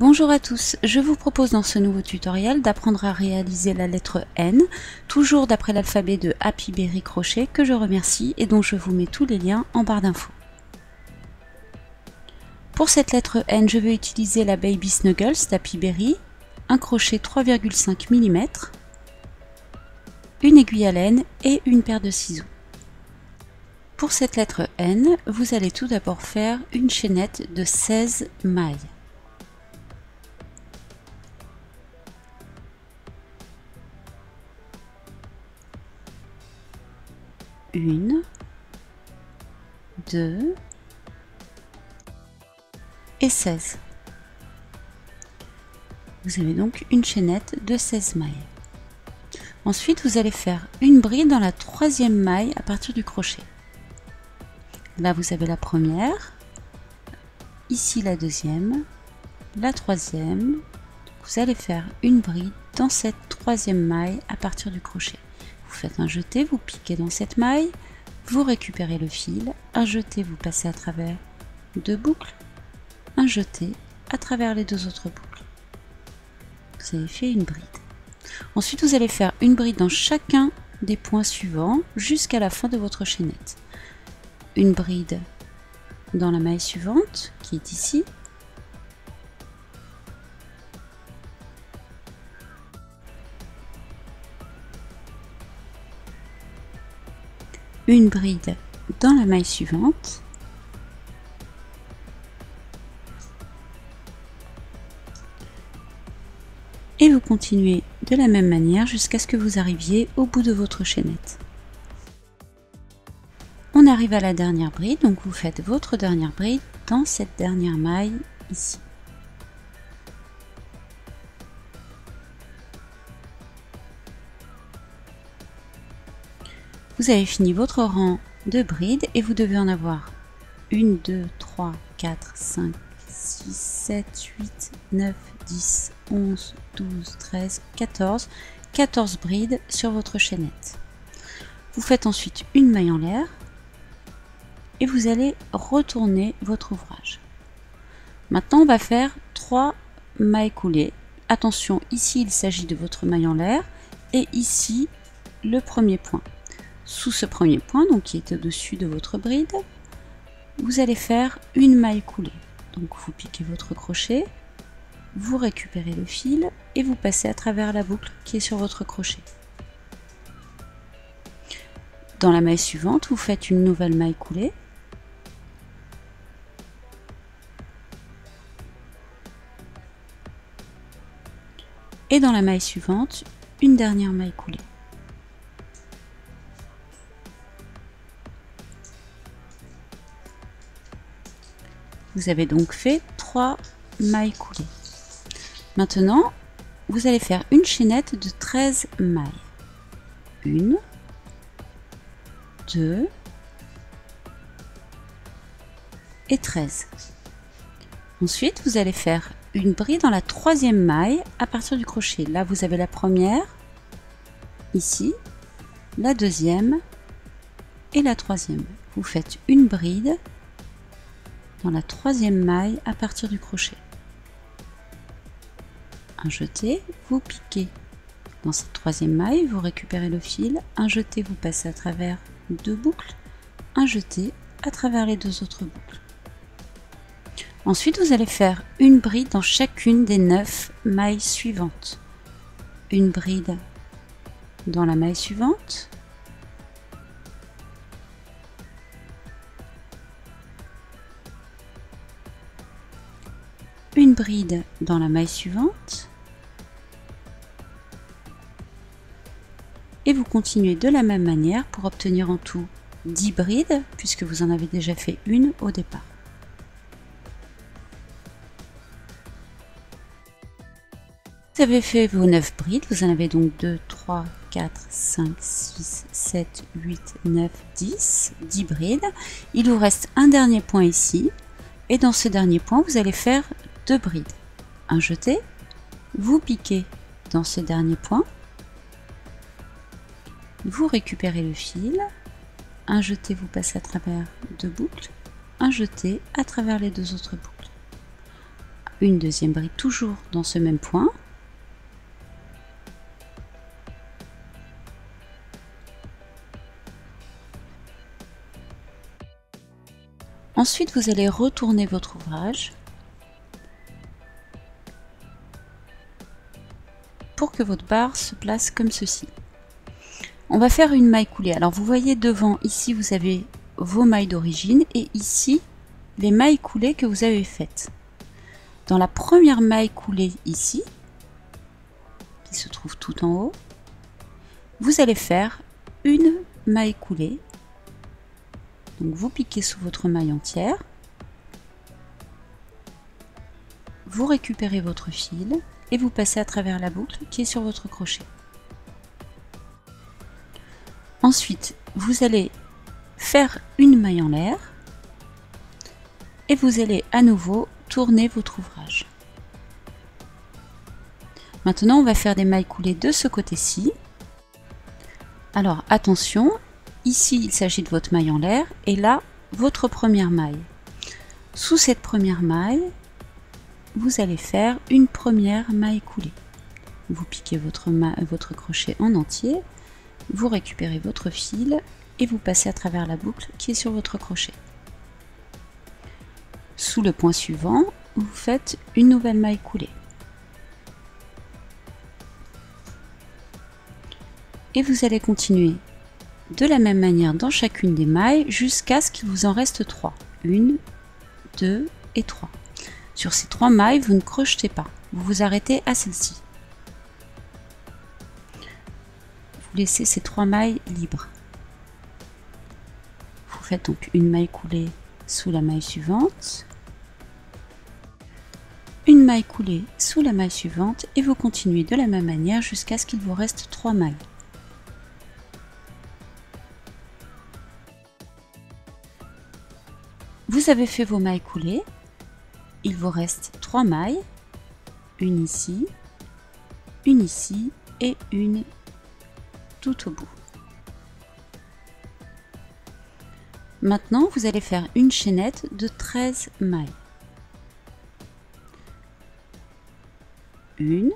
Bonjour à tous, je vous propose dans ce nouveau tutoriel d'apprendre à réaliser la lettre N, toujours d'après l'alphabet de Happy Berry Crochet que je remercie et dont je vous mets tous les liens en barre d'infos. Pour cette lettre N, je vais utiliser la Baby Snuggles d'Happy Berry, un crochet 3,5 mm, une aiguille à laine et une paire de ciseaux. Pour cette lettre N, vous allez tout d'abord faire une chaînette de 16 mailles. Une, deux et 16. Vous avez donc une chaînette de 16 mailles. Ensuite, vous allez faire une bride dans la troisième maille à partir du crochet. Là, vous avez la première, ici la deuxième, la troisième. Vous allez faire une bride dans cette troisième maille à partir du crochet. Vous faites un jeté, vous piquez dans cette maille, vous récupérez le fil, un jeté, vous passez à travers deux boucles, un jeté à travers les deux autres boucles. Vous avez fait une bride. Ensuite, vous allez faire une bride dans chacun des points suivants jusqu'à la fin de votre chaînette. Une bride dans la maille suivante, qui est ici. Une bride dans la maille suivante. et vous continuez de la même manière jusqu'à ce que vous arriviez au bout de votre chaînette. On arrive à la dernière bride, donc vous faites votre dernière bride dans cette dernière maille ici. Vous avez fini votre rang de brides et vous devez en avoir 1, 2, 3, 4, 5, 6, 7, 8, 9, 10, 11, 12, 13, 14, 14 brides sur votre chaînette. Vous faites ensuite une maille en l'air et vous allez retourner votre ouvrage. Maintenant, on va faire 3 mailles coulées. Attention, ici, il s'agit de votre maille en l'air et ici, le premier point. Sous ce premier point, donc qui est au-dessus de votre bride, vous allez faire une maille coulée. Donc vous piquez votre crochet, vous récupérez le fil et vous passez à travers la boucle qui est sur votre crochet. Dans la maille suivante, vous faites une nouvelle maille coulée. Et dans la maille suivante, une dernière maille coulée. Vous avez donc fait trois mailles coulées. Maintenant, vous allez faire une chaînette de 13 mailles. Une, deux et 13. Ensuite, vous allez faire une bride dans la troisième maille à partir du crochet. Là, vous avez la première, ici, la deuxième et la troisième. Vous faites une bride dans la troisième maille à partir du crochet. Un jeté, vous piquez dans cette troisième maille, vous récupérez le fil, un jeté, vous passez à travers deux boucles, un jeté à travers les deux autres boucles. Ensuite, vous allez faire une bride dans chacune des neuf mailles suivantes. Une bride dans la maille suivante, une bride dans la maille suivante et vous continuez de la même manière pour obtenir en tout 10 brides puisque vous en avez déjà fait une au départ. Vous avez fait vos 9 brides, vous en avez donc 2, 3, 4, 5, 6, 7, 8, 9, 10, 10 brides. Il vous reste un dernier point ici et dans ce dernier point vous allez faire deux brides. Un jeté, vous piquez dans ce dernier point, vous récupérez le fil, un jeté vous passe à travers deux boucles, un jeté à travers les deux autres boucles. une deuxième bride toujours dans ce même point. Ensuite, vous allez retourner votre ouvrage pour que votre barre se place comme ceci. On va faire une maille coulée. Alors vous voyez devant, ici vous avez vos mailles d'origine et ici les mailles coulées que vous avez faites. Dans la première maille coulée ici, qui se trouve tout en haut, vous allez faire une maille coulée. Donc vous piquez sous votre maille entière, vous récupérez votre fil et vous passez à travers la boucle qui est sur votre crochet. Ensuite, vous allez faire une maille en l'air et vous allez à nouveau tourner votre ouvrage. Maintenant, on va faire des mailles coulées de ce côté-ci. Alors attention, ici il s'agit de votre maille en l'air et là votre première maille. Sous cette première maille, vous allez faire une première maille coulée. Vous piquez votre, crochet en entier, vous récupérez votre fil et vous passez à travers la boucle qui est sur votre crochet. Sous le point suivant, vous faites une nouvelle maille coulée. Et vous allez continuer de la même manière dans chacune des mailles jusqu'à ce qu'il vous en reste 3. 1, 2 et 3. Sur ces trois mailles, vous ne crochetez pas. Vous vous arrêtez à celle-ci. Vous laissez ces trois mailles libres. Vous faites donc une maille coulée sous la maille suivante, une maille coulée sous la maille suivante et vous continuez de la même manière jusqu'à ce qu'il vous reste trois mailles. Vous avez fait vos mailles coulées, il vous reste trois mailles, une ici, une ici et une tout au bout. Maintenant, vous allez faire une chaînette de 13 mailles. Une,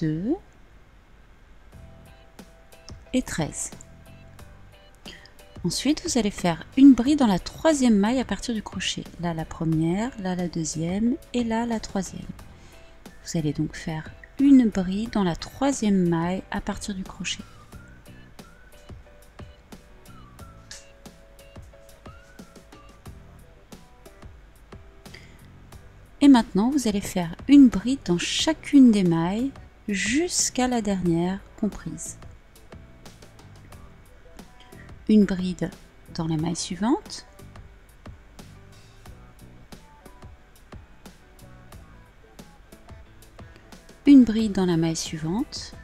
deux et 13. Ensuite, vous allez faire une bride dans la troisième maille à partir du crochet. Là, la première, là, la deuxième et là, la troisième. Vous allez donc faire une bride dans la troisième maille à partir du crochet. Et maintenant, vous allez faire une bride dans chacune des mailles jusqu'à la dernière comprise une bride dans la maille suivante, une bride dans la maille suivante,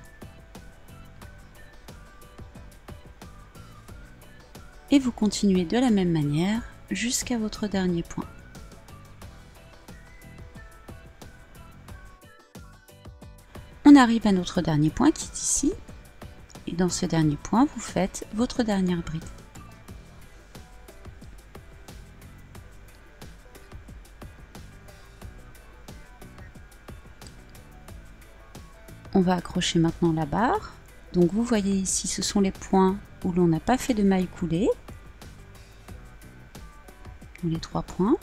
et vous continuez de la même manière jusqu'à votre dernier point. On arrive à notre dernier point qui est ici, et dans ce dernier point, vous faites votre dernière bride. On va accrocher maintenant la barre. Donc vous voyez ici, ce sont les points où l'on n'a pas fait de maille coulée. Les trois points.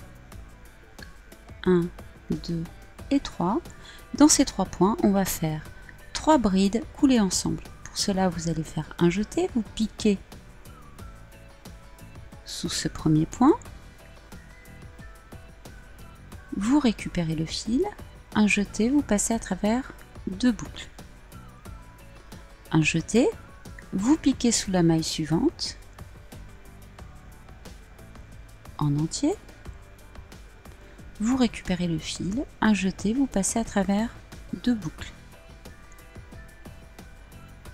1, 2 et 3. Dans ces trois points, on va faire trois brides coulées ensemble cela, vous allez faire un jeté, vous piquez sous ce premier point, vous récupérez le fil, un jeté, vous passez à travers deux boucles. Un jeté, vous piquez sous la maille suivante, en entier, vous récupérez le fil, un jeté, vous passez à travers deux boucles.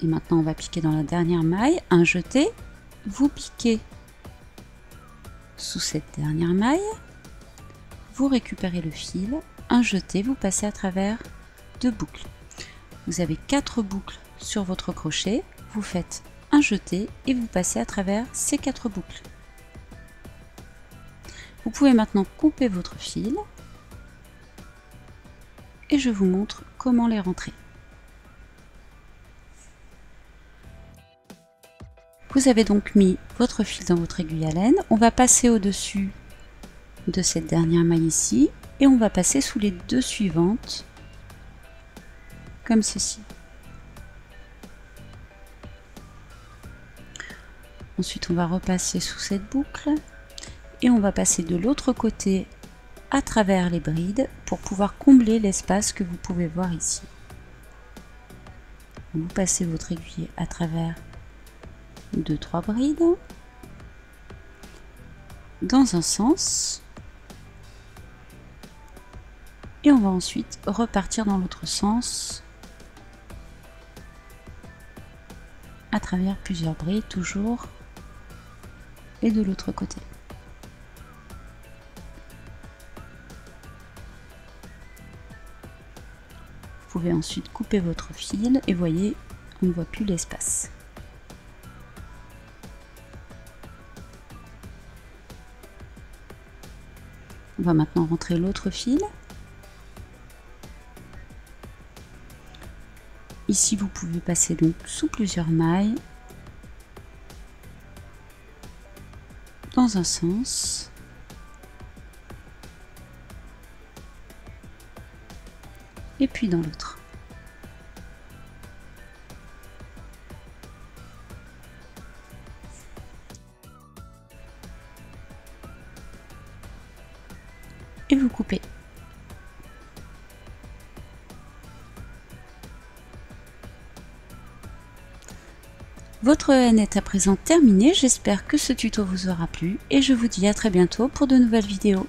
Et maintenant, on va piquer dans la dernière maille, un jeté, vous piquez sous cette dernière maille, vous récupérez le fil, un jeté, vous passez à travers deux boucles. Vous avez quatre boucles sur votre crochet, vous faites un jeté et vous passez à travers ces quatre boucles. Vous pouvez maintenant couper votre fil. Et je vous montre comment les rentrer. Vous avez donc mis votre fil dans votre aiguille à laine. On va passer au-dessus de cette dernière maille ici et on va passer sous les deux suivantes comme ceci. Ensuite on va repasser sous cette boucle et on va passer de l'autre côté à travers les brides pour pouvoir combler l'espace que vous pouvez voir ici. Vous passez votre aiguille à travers deux trois brides dans un sens et on va ensuite repartir dans l'autre sens à travers plusieurs brides toujours et de l'autre côté. Vous pouvez ensuite couper votre fil et voyez, on ne voit plus l'espace. On va maintenant rentrer l'autre fil. Ici, vous pouvez passer donc sous plusieurs mailles dans un sens et puis dans l'autre. Vous coupez. Votre haine est à présent terminée, j'espère que ce tuto vous aura plu et je vous dis à très bientôt pour de nouvelles vidéos.